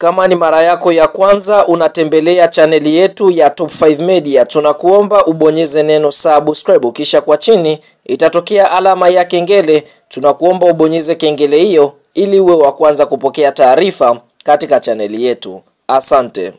Kama ni mara yako ya kwanza unatembelea chaneli yetu ya Top 5 Media, tunakuomba ubonyeze neno subscribe, kisha kwa chini itatokea alama ya kengele. Tunakuomba ubonyeze kengele hiyo ili uwe wa kwanza kupokea taarifa katika chaneli yetu. Asante.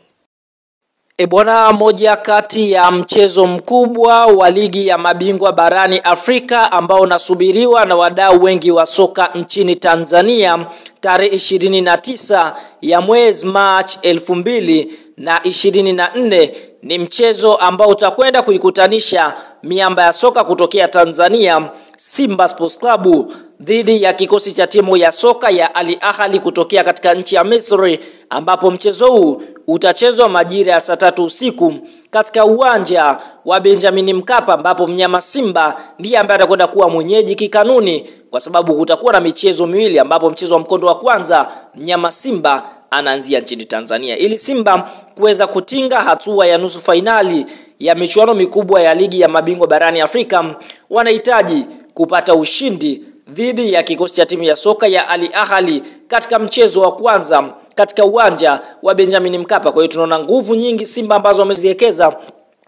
E bwana, moja kati ya mchezo mkubwa wa ligi ya mabingwa barani Afrika ambao unasubiriwa na wadau wengi wa soka nchini Tanzania tarehe ishirini na tisa ya mwezi Machi elfu mbili na ishirini na nne ni mchezo ambao utakwenda kuikutanisha miamba ya soka kutokea Tanzania Simba Sports Club dhidi ya kikosi cha timu ya soka ya Al Ahly kutokea katika nchi ya Misri, ambapo mchezo huu utachezwa majira ya saa tatu usiku katika uwanja wa Benjamin Mkapa, ambapo mnyama Simba ndiye ambaye atakwenda kuwa mwenyeji kikanuni, kwa sababu kutakuwa na michezo miwili, ambapo mchezo wa mkondo wa kwanza mnyama Simba anaanzia nchini Tanzania. Ili Simba kuweza kutinga hatua ya nusu fainali ya michuano mikubwa ya ligi ya mabingwa barani Afrika, wanahitaji kupata ushindi dhidi ya kikosi cha timu ya soka ya Al Ahly katika mchezo wa kwanza katika uwanja wa Benjamin Mkapa. Kwa hiyo tunaona nguvu nyingi Simba ambazo wameziwekeza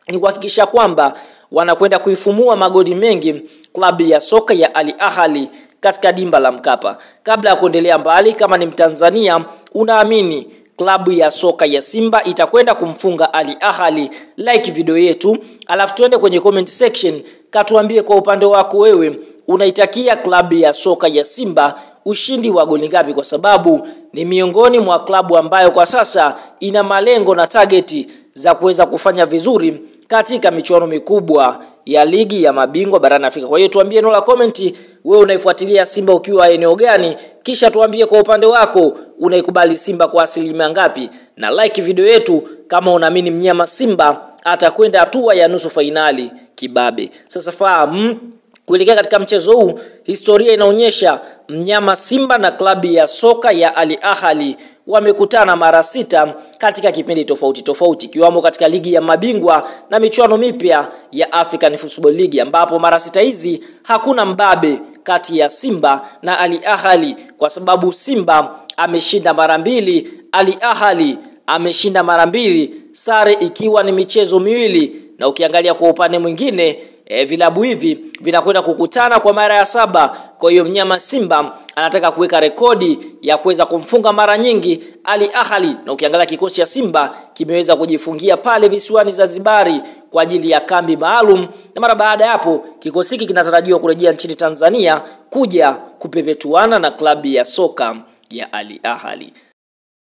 ni kuhakikisha kwamba wanakwenda kuifumua magodi mengi klabu ya soka ya Al Ahly katika dimba la Mkapa. Kabla ya kuendelea mbali, kama ni Mtanzania unaamini klabu ya soka ya Simba itakwenda kumfunga ali ahali like video yetu, alafu tuende kwenye comment section, katuambie kwa upande wako wewe unaitakia klabu ya soka ya Simba ushindi wa goli ngapi? Kwa sababu ni miongoni mwa klabu ambayo kwa sasa ina malengo na tageti za kuweza kufanya vizuri katika michuano mikubwa ya ligi ya mabingwa barani Afrika. Kwa hiyo tuambie neno la comment, wewe unaifuatilia Simba ukiwa eneo gani? Kisha tuambie kwa upande wako unaikubali Simba kwa asilimia ngapi, na like video yetu kama unaamini mnyama Simba atakwenda hatua ya nusu fainali kibabe. Sasa fahamu kuelekea katika mchezo huu, historia inaonyesha mnyama Simba na klabu ya soka ya Al Ahly wamekutana mara sita katika kipindi tofauti tofauti, ikiwamo katika ligi ya mabingwa na michuano mipya ya African Football League, ambapo mara sita hizi hakuna mbabe kati ya Simba na ali ahali kwa sababu Simba ameshinda mara mbili, ali ahali ameshinda mara mbili, sare ikiwa ni michezo miwili, na ukiangalia kwa upande mwingine E, vilabu hivi vinakwenda kukutana kwa mara ya saba. Kwa hiyo mnyama Simba anataka kuweka rekodi ya kuweza kumfunga mara nyingi Ali Ahali, na ukiangalia kikosi cha Simba kimeweza kujifungia pale visiwani Zanzibari kwa ajili ya kambi maalum, na mara baada ya hapo kikosi hiki kinatarajiwa kurejea nchini Tanzania kuja kupepetuana na klabu ya soka ya Ali Ahly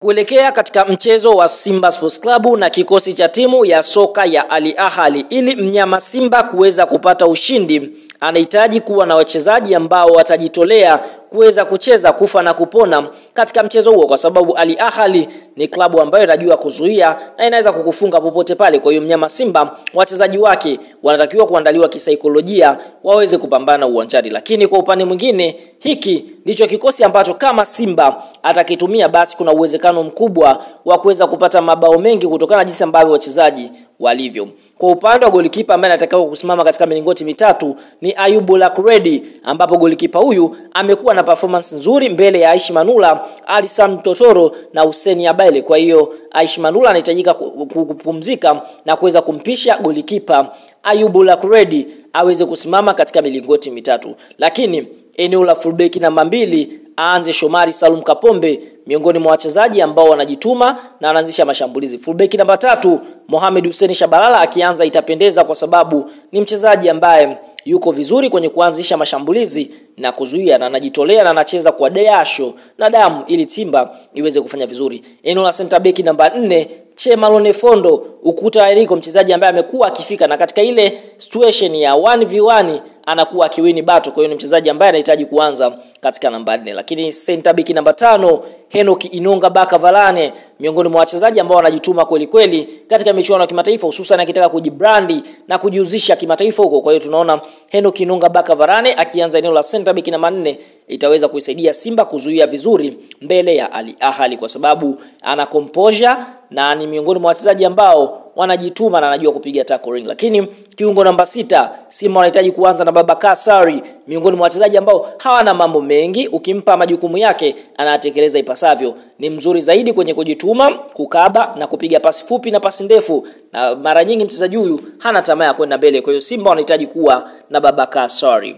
kuelekea katika mchezo wa Simba Sports Club na kikosi cha timu ya soka ya Al Ahly. Ili mnyama Simba kuweza kupata ushindi, anahitaji kuwa na wachezaji ambao watajitolea kuweza kucheza kufa na kupona katika mchezo huo, kwa sababu Al Ahly ni klabu ambayo inajua kuzuia na inaweza kukufunga popote pale. Kwa hiyo mnyama Simba, wachezaji wake wanatakiwa kuandaliwa kisaikolojia waweze kupambana uwanjani, lakini kwa upande mwingine, hiki ndicho kikosi ambacho kama Simba atakitumia, basi kuna uwezekano mkubwa wa kuweza kupata mabao mengi kutokana na jinsi ambavyo wachezaji walivyo. Kwa upande wa golikipa ambaye anatakiwa kusimama katika milingoti mitatu ni Ayubu Lakredi, ambapo golikipa huyu amekuwa na performance nzuri mbele ya Aishi Manula, Alisan Totoro na Hussein Abele. Kwa hiyo Aishi Manula anahitajika kupumzika na kuweza kumpisha golikipa Ayubu Lakredi aweze kusimama katika milingoti mitatu, lakini eneo la fullback namba mbili aanze Shomari Salum Kapombe miongoni mwa wachezaji ambao wanajituma na anaanzisha mashambulizi. Fullback namba tatu Mohamed Hussein Shabalala akianza itapendeza, kwa sababu ni mchezaji ambaye yuko vizuri kwenye kuanzisha mashambulizi na kuzuia na anajitolea na anacheza kwa deasho na damu ili Simba iweze kufanya vizuri. Eneo la center back namba nne Chemalone Fondo ukuta wa Eriko, mchezaji ambaye amekuwa akifika na katika ile situation ya 1v1 anakuwa akiwini bato. Kwa hiyo ni mchezaji ambaye anahitaji kuanza katika namba nne, lakini center back namba tano Henok Inonga Baka Valane miongoni mwa wachezaji ambao wanajituma kweli kweli katika michuano ya kimataifa, hususan akitaka kujibrandi na kujiuzisha kimataifa huko. Kwa hiyo tunaona Henok Inonga Baka Valane akianza eneo la center back namba nne itaweza kuisaidia Simba kuzuia vizuri mbele ya Al Ahly kwa sababu ana composure na ni miongoni mwa wachezaji ambao wanajituma na anajua kupiga tackling. Lakini kiungo namba sita, Simba wanahitaji kuanza na Babacar Sari, miongoni mwa wachezaji ambao hawana mambo mengi, ukimpa majukumu yake anayatekeleza ipasavyo. Ni mzuri zaidi kwenye kujituma, kukaba na kupiga pasi fupi na pasi ndefu, na mara nyingi mchezaji huyu hana tamaa ya kwenda mbele. Kwa hiyo Simba wanahitaji kuwa na Babacar Sari.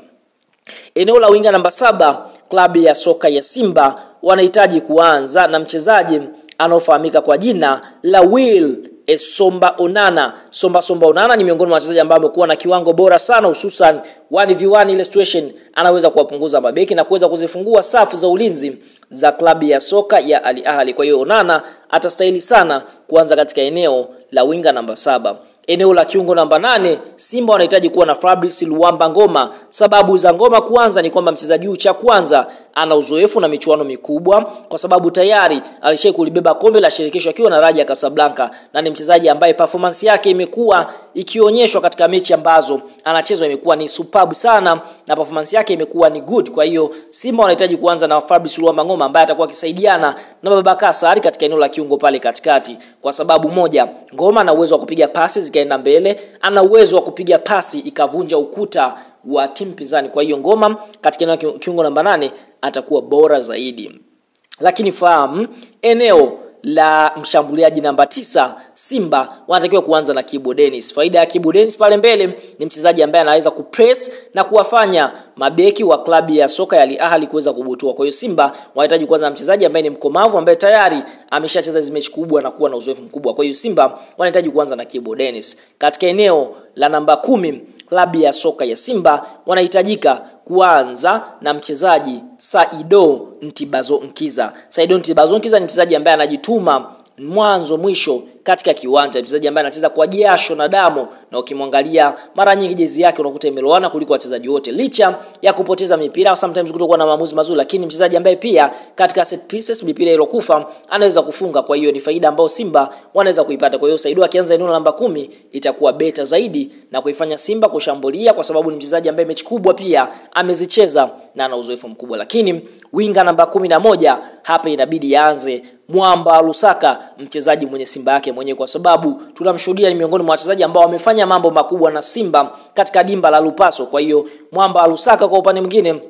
Eneo la winga namba saba, klabu ya soka ya Simba wanahitaji kuanza na mchezaji anaofahamika kwa jina la Will Esomba Onana. Somba Somba Onana ni miongoni mwa wachezaji ambao amekuwa na kiwango bora sana, hususan 1v1 ile situation, anaweza kuwapunguza mabeki na kuweza kuzifungua safu za ulinzi za klabu ya soka ya Al Ahly. Kwa hiyo Onana atastahili sana kuanza katika eneo la winga namba saba. Eneo la kiungo namba nane, Simba wanahitaji kuwa na Fabrice Luamba Ngoma. Sababu za Ngoma kuanza ni kwamba mchezaji huyu cha kwanza ana uzoefu na michuano mikubwa, kwa sababu tayari alishai kulibeba kombe la shirikisho akiwa na Raja Casablanca, na ni mchezaji ambaye performance yake imekuwa ikionyeshwa katika mechi ambazo anachezwa imekuwa ni superb sana na performance yake imekuwa ni good. Kwa hiyo Simba wanahitaji kuanza na Fabrice Luamba Ngoma ambaye atakuwa akisaidiana na Babakar Sari katika eneo la kiungo pale katikati, kwa sababu moja, Ngoma ana uwezo wa kupiga pasi zikaenda mbele, ana uwezo wa kupiga pasi ikavunja ukuta wa timu pinzani. Kwa hiyo Ngoma katika eneo kiungo namba nane atakuwa bora zaidi, lakini fahamu eneo la mshambuliaji namba tisa Simba wanatakiwa kuanza na Kibu Dennis. Faida ya Kibu Dennis pale mbele ni mchezaji ambaye anaweza kupress na kuwafanya mabeki wa klabu ya soka ya Al Ahly kuweza kubutua. Kwa hiyo Simba wanahitaji kuanza na mchezaji ambaye ni mkomavu ambaye tayari ameshacheza hizo mechi kubwa na kuwa na uzoefu mkubwa. Kwa hiyo Simba wanahitaji kuanza na Kibu Dennis. Katika eneo la namba kumi klabu ya soka ya Simba wanahitajika kuanza na mchezaji Saido Ntibazo Nkiza. Saido Ntibazo Nkiza ni mchezaji ambaye anajituma mwanzo mwisho katika kiwanja, mchezaji ambaye anacheza kwa jasho na damu, na ukimwangalia mara nyingi jezi yake unakuta imelowana kuliko wachezaji wote, licha ya kupoteza mipira sometimes kutokuwa na maamuzi mazuri, lakini mchezaji ambaye pia katika set pieces, mipira ilokufa anaweza kufunga. Kwa hiyo ni faida ambayo Simba wanaweza kuipata. Kwa hiyo Saidu akianza eneo namba kumi itakuwa beta zaidi na kuifanya Simba kushambulia, kwa sababu ni mchezaji ambaye mechi kubwa pia amezicheza na ana uzoefu mkubwa. Lakini winga namba kumi na moja hapa inabidi yaanze Mwamba Lusaka, mchezaji mwenye Simba yake mwenyewe, kwa sababu tunamshuhudia ni miongoni mwa wachezaji ambao wamefanya mambo makubwa na Simba katika dimba la Lupaso. Kwa hiyo Mwamba Lusaka kwa upande mwingine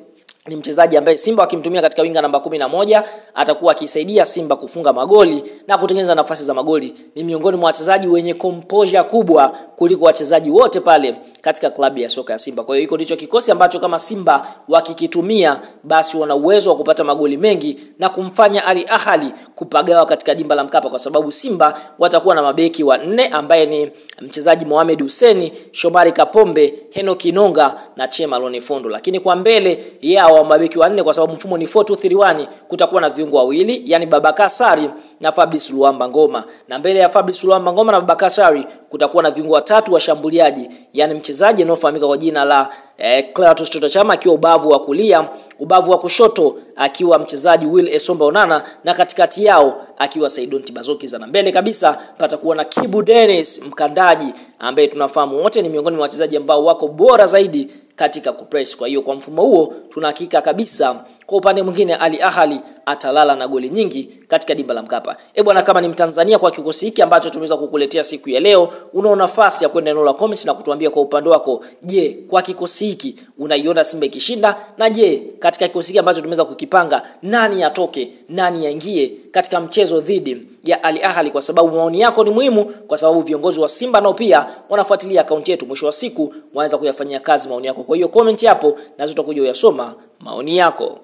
ni mchezaji ambaye Simba wakimtumia katika winga namba kumi na moja atakuwa akisaidia Simba kufunga magoli na kutengeneza nafasi za magoli. Ni miongoni mwa wachezaji wenye composure kubwa kuliko wachezaji wote pale katika klabu ya soka ya Simba. Kwa hiyo hiko ndicho kikosi ambacho kama Simba wakikitumia, basi wana uwezo wa kupata magoli mengi na kumfanya Ali Ahali kupagawa katika dimba la Mkapa, kwa sababu Simba watakuwa na mabeki wa nne ambaye ni mchezaji Mohamed Hussein, Shomari Kapombe, Henoki Kinonga na Chema Lone Fondo, lakini kwa mbele yao wa mabeki wanne kwa sababu mfumo ni 4231 kutakuwa na viungo wawili yani Babakar Sari na Fabrice Luamba Ngoma, na mbele ya Fabrice Luamba Ngoma na Babakar Sari kutakuwa na viungo watatu washambuliaji, yani mchezaji anayofahamika kwa jina la eh, Clatous Chota Chama akiwa ubavu wa kulia, ubavu wa kushoto akiwa mchezaji Will Esomba Onana na katikati yao akiwa Saidon Tibazokiza, na mbele kabisa patakuwa na Kibu Dennis mkandaji ambaye tunafahamu wote ni miongoni mwa wachezaji ambao wako bora zaidi katika kupress. Kwa hiyo kwa mfumo huo tuna hakika kabisa kwa upande mwingine Ali Ahali atalala na goli nyingi katika dimba la Mkapa. E bwana, kama ni Mtanzania kwa kikosi hiki ambacho tumeweza kukuletea siku ya leo, unao nafasi ya kwenda eneo la comments na kutuambia kwa upande wako, je, kwa kikosi hiki unaiona Simba ikishinda? Na je, katika kikosi hiki ambacho tumeweza kukipanga, nani atoke, nani aingie katika mchezo dhidi ya Ali Ahly? Kwa sababu maoni yako ni muhimu, kwa sababu viongozi wa Simba nao pia wanafuatilia akaunti yetu. Mwisho wa siku wanaweza kuyafanyia kazi maoni yako. Kwa hiyo comment hapo na tutakuja kuyasoma maoni yako.